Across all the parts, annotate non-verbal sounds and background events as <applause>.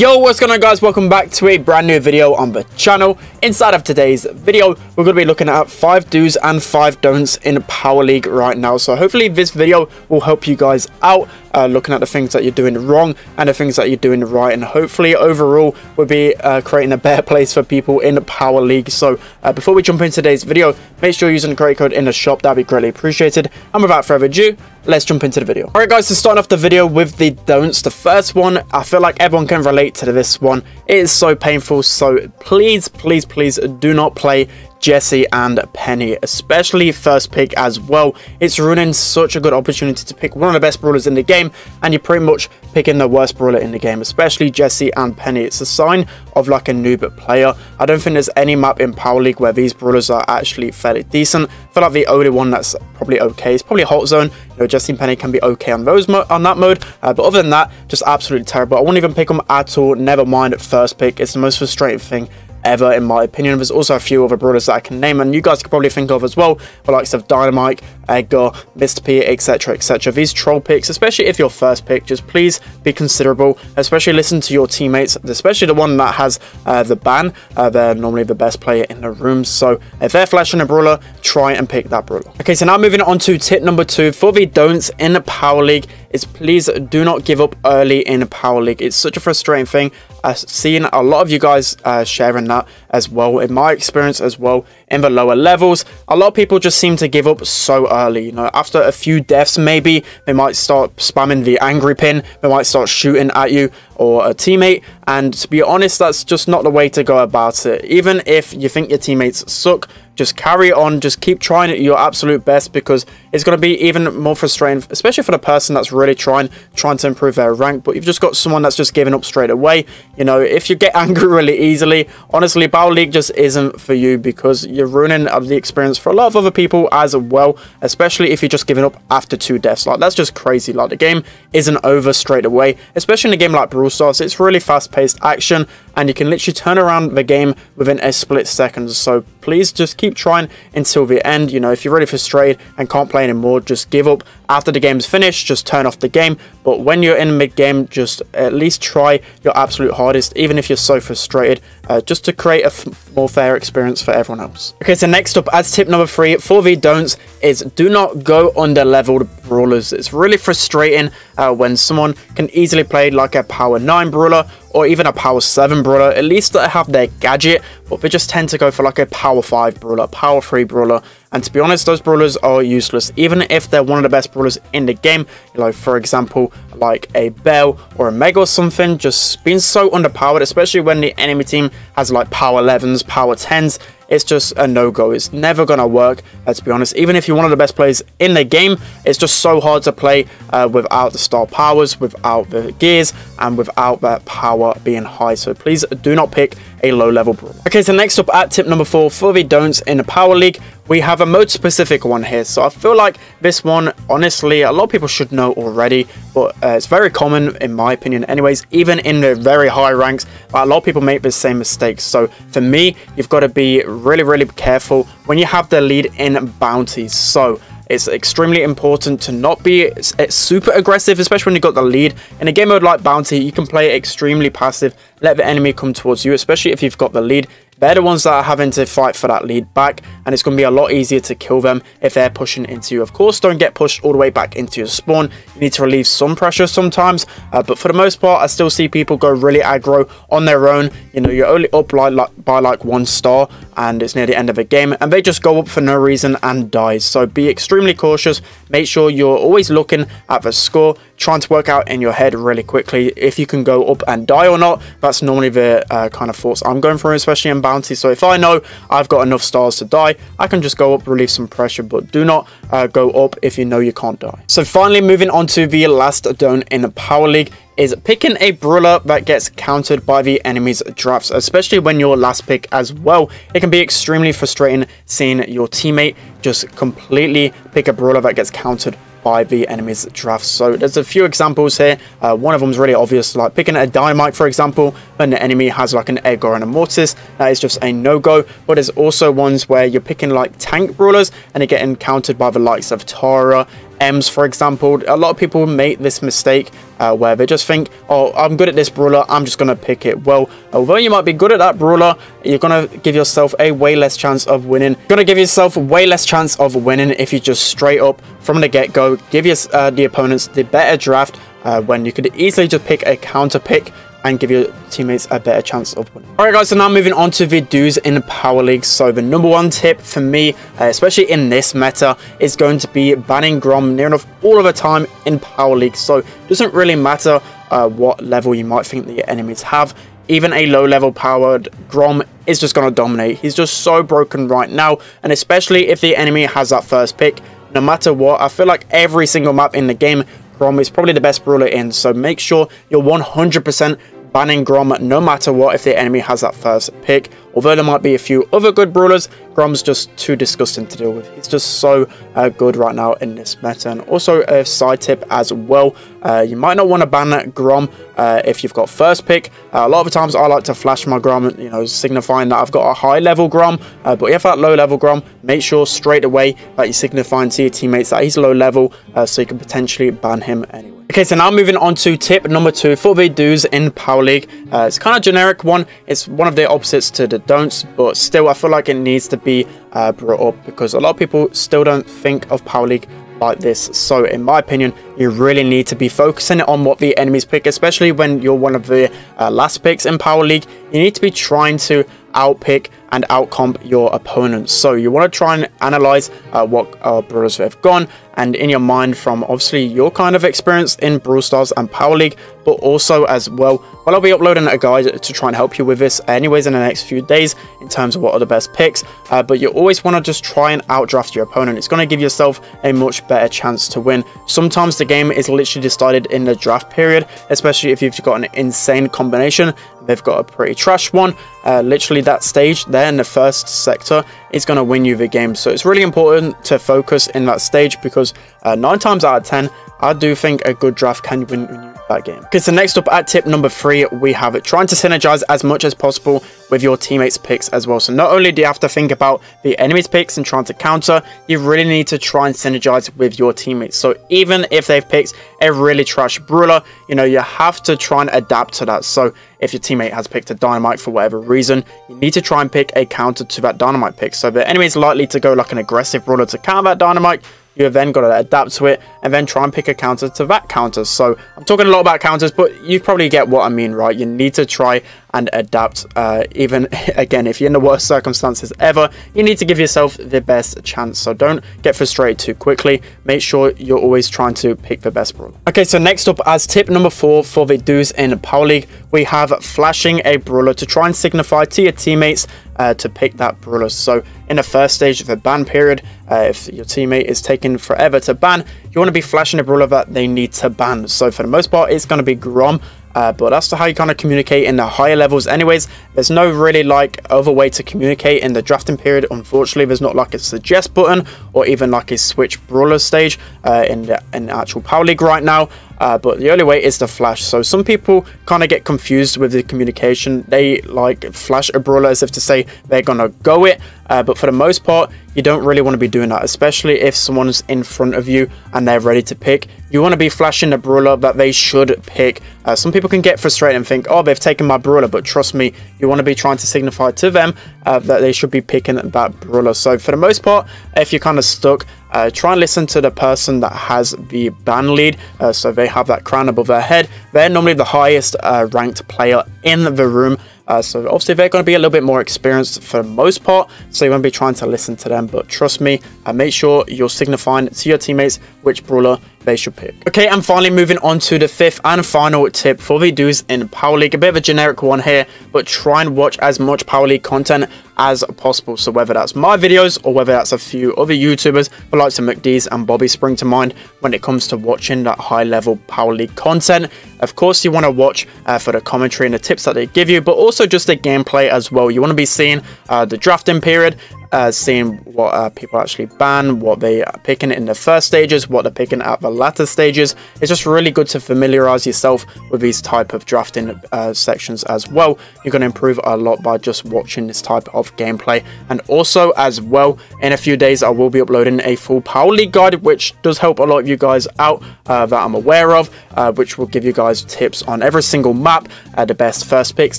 Yo, what's going on guys? Welcome back to a brand new video on the channel. Inside of today's video, we're going to be looking at 5 do's and 5 don'ts in Power League right now. So hopefully this video will help you guys out uh, looking at the things that you're doing wrong and the things that you're doing right. And hopefully overall we'll be uh, creating a better <laughs> place for people in Power League. So uh, before we jump into today's video, make sure you're using the create code in the shop. That'd be greatly appreciated. And without further ado, let's jump into the video. Alright guys, so starting off the video with the don'ts. The first one, I feel like everyone can relate to this one. It is so painful, so please, please, please do not play Jessie and Penny, especially first pick as well. It's ruining such a good opportunity to pick one of the best brawlers in the game, and you're pretty much picking the worst brawler in the game, especially Jessie and Penny. It's a sign of like a noob player. I don't think there's any map in Power League where these brawlers are actually fairly decent. I feel like the only one that's probably okay is probably Hot Zone. You know, Jessie and Penny can be okay on those on that mode, uh, but other than that, just absolutely terrible. I won't even pick them at all. Never mind first pick. It's the most frustrating thing ever, in my opinion. There's also a few other brawlers that I can name, and you guys could probably think of as well, the likes of Dynamite, Edgar, Mr. P, etc., etc. These troll picks, especially if your first pick, just please be considerable, especially listen to your teammates, especially the one that has uh, the ban. Uh, they're normally the best player in the room, so if they're flashing a brawler, try and pick that brawler. Okay, so now moving on to tip number two for the don'ts in the Power League is please do not give up early in Power League. It's such a frustrating thing. I've seen a lot of you guys uh, sharing that as well. In my experience as well, in the lower levels, a lot of people just seem to give up so early. You know, after a few deaths, maybe they might start spamming the angry pin. They might start shooting at you or a teammate. And to be honest, that's just not the way to go about it. Even if you think your teammates suck, just carry on just keep trying at your absolute best because it's going to be even more frustrating especially for the person that's really trying trying to improve their rank. But you've just got someone that's just giving up straight away. You know if you get <laughs> angry really easily honestly battle league just isn't for you because you're ruining the experience for a lot of other people as well especially if you're just giving up after two deaths. Like that's just crazy. Like the game isn't over straight away especially in a game like brawl stars. It's really fast-paced action and you can literally turn around the game within a split second so please just keep trying until the end. You know, if you're really frustrated and can't play anymore, just give up. After the game's finished, just turn off the game. But when you're in mid-game, just at least try your absolute hardest, even if you're so frustrated, uh, just to create a more fair experience for everyone else. Okay, so next up, as tip number three for the don'ts, is do not go under-leveled brawlers. It's really frustrating uh, when someone can easily play like a power 9 brawler or even a power 7 brawler, at least they have their gadget, but they just tend to go for like a power 5 brawler, power 3 brawler, and to be honest, those brawlers are useless, even if they're one of the best brawlers in the game, you know, for example, like a Belle or a Meg or something, just being so underpowered, especially when the enemy team has like power 11s, power 10s, it's just a no-go. It's never going to work, let's be honest. Even if you're one of the best players in the game, it's just so hard to play uh, without the star powers, without the gears, and without that power being high. So please do not pick a low-level brawler. Okay, so next up at tip number four for the don'ts in the Power League, we have a mode specific one here. So I feel like this one, honestly, a lot of people should know already, but uh, it's very common in my opinion anyways, even in the very high ranks, a lot of people make the same mistakes. So for me, you've got to be really, really careful when you have the lead in bounties. So it's extremely important to not be super aggressive, especially when you've got the lead. In a game mode like Bounty, you can play extremely passive, let the enemy come towards you, especially if you've got the lead. They're the ones that are having to fight for that lead back, and it's going to be a lot easier to kill them if they're pushing into you. Of course, don't get pushed all the way back into your spawn. You need to relieve some pressure sometimes, uh, but for the most part, I still see people go really aggro on their own. You know, you're only up like, like, by like one star, and it's near the end of a game, and they just go up for no reason and die. So be extremely cautious. Make sure you're always looking at the score, trying to work out in your head really quickly if you can go up and die or not. That's normally the uh, kind of thoughts I'm going through, especially in bounty. So if I know I've got enough stars to die, I can just go up, relieve some pressure, but do not uh, go up if you know you can't die. So finally, moving on to the last don't in the Power League is picking a brawler that gets countered by the enemy's drafts, especially when you're last pick as well. It can be extremely frustrating seeing your teammate just completely pick a brawler that gets countered by the enemy's draft. So there's a few examples here. Uh, one of them is really obvious, like picking a Dynamite, for example, when the enemy has like an egg or an Mortis. That is just a no-go. But there's also ones where you're picking like tank brawlers and they get encountered by the likes of Tara, Emz, for example. A lot of people make this mistake uh, where they just think, oh, I'm good at this brawler, I'm just going to pick it. Well, although you might be good at that brawler, you're going to give yourself a way less chance of winning. You're going to give yourself a way less chance of winning if you just straight up from the get-go give your, uh, the opponents the better draft uh, when you could easily just pick a counter pick and give your teammates a better chance of winning. Alright guys, so now moving on to the do's in Power League. So the number one tip for me, uh, especially in this meta, is going to be banning Grom near enough all of the time in Power League. So it doesn't really matter uh, what level you might think the enemies have. Even a low level powered Grom is just going to dominate. He's just so broken right now. And especially if the enemy has that first pick, no matter what, I feel like every single map in the game Grom is probably the best brawler in, so make sure you're 100% banning Grom no matter what if the enemy has that first pick. Although there might be a few other good brawlers, Grom's just too disgusting to deal with. He's just so uh, good right now in this meta. And also a side tip as well, uh, you might not want to ban Grom uh, if you've got first pick. Uh, a lot of the times I like to flash my Grom, you know, signifying that I've got a high level Grom. Uh, but if that low level Grom, make sure straight away that you're signifying to your teammates that he's low level uh, so you can potentially ban him anyway. Okay, so now moving on to tip number two for the do's in Power League. Uh, it's kind of generic one. It's one of the opposites to the don'ts, but still I feel like it needs to be uh, brought up because a lot of people still don't think of Power League like this. So in my opinion, you really need to be focusing on what the enemies pick, especially when you're one of the uh, last picks in Power League. You need to be trying to outpick and outcomp your opponents. So you want to try and analyze uh, what uh, brawlers have gone and in your mind from obviously your kind of experience in Brawl Stars and Power League, but also as well, well, I'll be uploading a guide to try and help you with this anyways in the next few days in terms of what are the best picks. Uh, but you always want to just try and outdraft your opponent. It's going to give yourself a much better chance to win. Sometimes the game is literally decided in the draft period, especially if you've got an insane combination. They've got a pretty trash one. Uh, literally that stage there in the first sector is going to win you the game. So it's really important to focus in that stage because uh, 9 times out of 10, I do think a good draft can win that game. Okay, so next up at tip number three, we have it trying to synergize as much as possible with your teammates' picks as well. So not only do you have to think about the enemy's picks and trying to counter, you really need to try and synergize with your teammates. So even if they've picked a really trash brawler, you know, you have to try and adapt to that. So if your teammate has picked a dynamite for whatever reason, you need to try and pick a counter to that dynamite pick. So the enemy is likely to go like an aggressive brawler to counter that dynamite, you have then got to adapt to it and then try and pick a counter to that counter. So I'm talking a lot about counters, but you probably get what I mean, right? You need to try and adapt. Uh, even <laughs> again, if you're in the worst circumstances ever, you need to give yourself the best chance. So don't get frustrated too quickly. Make sure you're always trying to pick the best brawler. Okay, so next up as tip number four for the do's in Power League, we have flashing a brawler to try and signify to your teammates uh, to pick that brawler. So in the first stage of the ban period, uh, if your teammate is taking forever to ban, you want to be flashing a brawler that they need to ban. So for the most part, it's going to be Grom. Uh, but that's to how you kind of communicate in the higher levels anyways. There's no really like other way to communicate in the drafting period. Unfortunately there's not like a suggest button or even like a switch brawler stage uh, in the in the actual power league right now uh, but the only way is to flash. So some people kind of get confused with the communication. They like flash a brawler as if to say they're gonna go it, uh, but for the most part, you don't really want to be doing that, especially if someone's in front of you and they're ready to pick. You want to be flashing a brawler that they should pick. Uh, some people can get frustrated and think, oh, they've taken my brawler, but trust me, you want to be trying to signify to them uh, that they should be picking that brawler. So for the most part, if you're kind of stuck, uh, try and listen to the person that has the ban lead uh, so they have that crown above their head they're normally the highest uh, ranked player in the room uh, so obviously they're going to be a little bit more experienced for the most part, so you won't be trying to listen to them. But trust me, uh, make sure you're signifying to your teammates which brawler they should pick. Okay, and finally moving on to the fifth and final tip for the dudes in Power League. A bit of a generic one here, but try and watch as much Power League content as possible. So whether that's my videos or whether that's a few other YouTubers, the likes of McDee's and Bobby spring to mind when it comes to watching that high level Power League content. Of course, you want to watch uh, for the commentary and the tips that they give you, but also just the gameplay as well. You want to be seeing uh, the drafting period uh, seeing what uh, people actually ban, what they are picking in the first stages, what they're picking at the latter stages. It's just really good to familiarize yourself with these type of drafting uh, sections as well. You're going to improve a lot by just watching this type of gameplay. And also as well, in a few days, I will be uploading a full Power League guide, which does help a lot of you guys out uh, that I'm aware of, uh, which will give you guys tips on every single map, uh, the best first picks,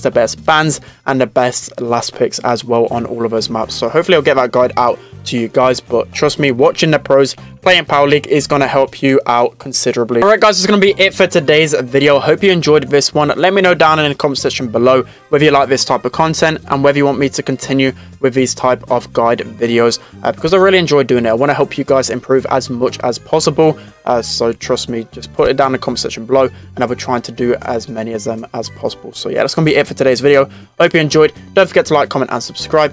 the best bans, and the best last picks as well on all of those maps. So hopefully I'll get that guide out to you guys but trust me watching the pros playing power league is going to help you out considerably. All right guys that's going to be it for today's video. Hope you enjoyed this one. Let me know down in the comment section below whether you like this type of content and whether you want me to continue with these type of guide videos uh, because i really enjoy doing it. I want to help you guys improve as much as possible uh, so trust me just put it down in the comment section below and i'll be trying to do as many of them as possible. So yeah that's going to be it for today's video. Hope you enjoyed. Don't forget to like comment and subscribe